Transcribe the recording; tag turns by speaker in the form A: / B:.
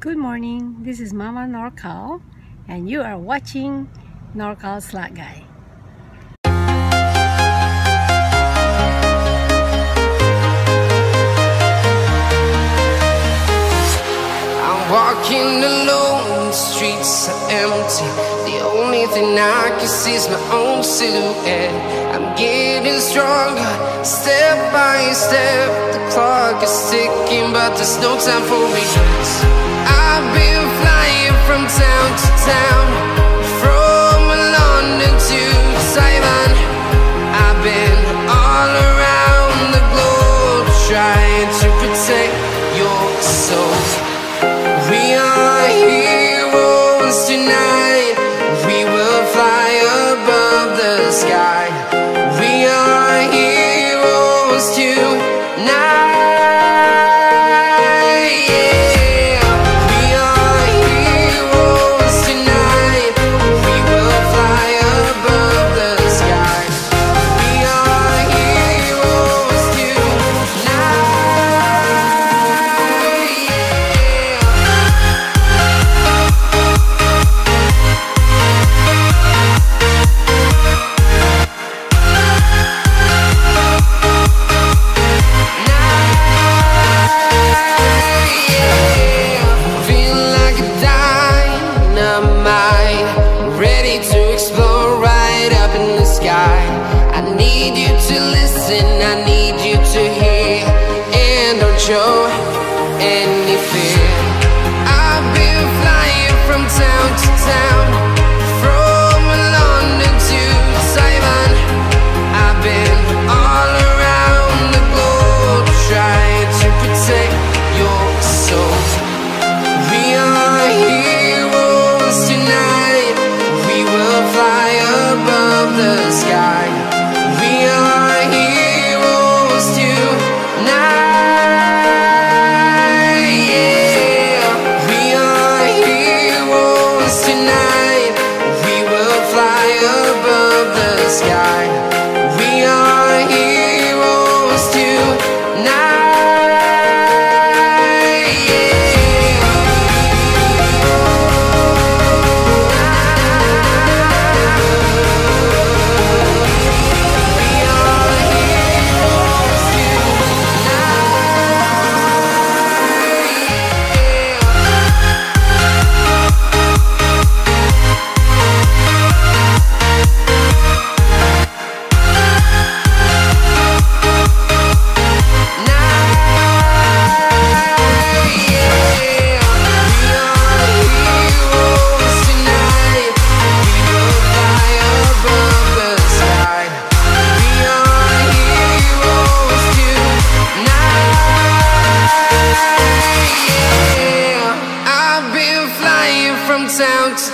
A: Good morning, this is Mama NorCal and you are watching NorCal Slot Guy.
B: I'm walking alone, the streets are empty. The only thing I can see is my own silhouette. I'm getting stronger, step by step. The clock is ticking, but there's no time for regrets I've been flying from town to town